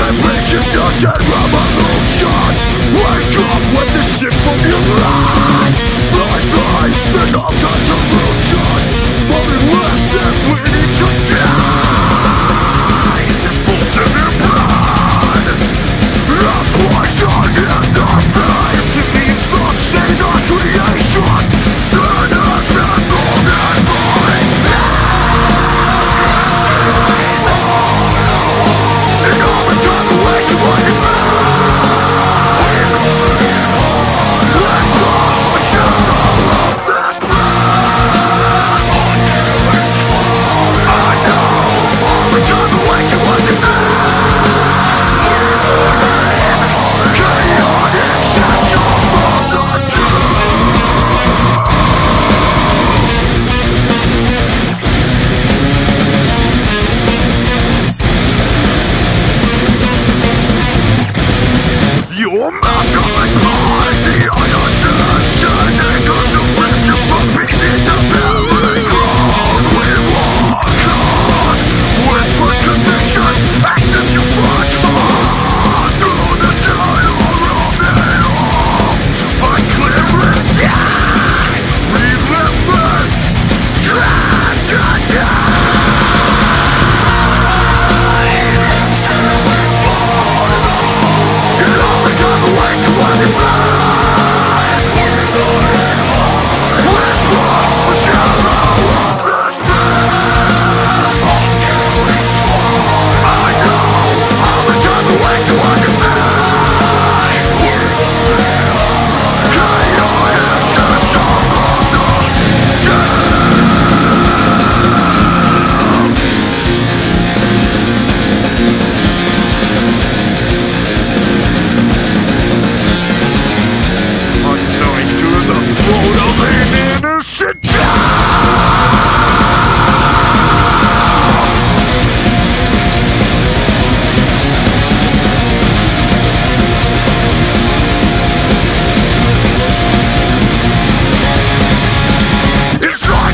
revolution Wake up with the shit from your mind. Life, life, and all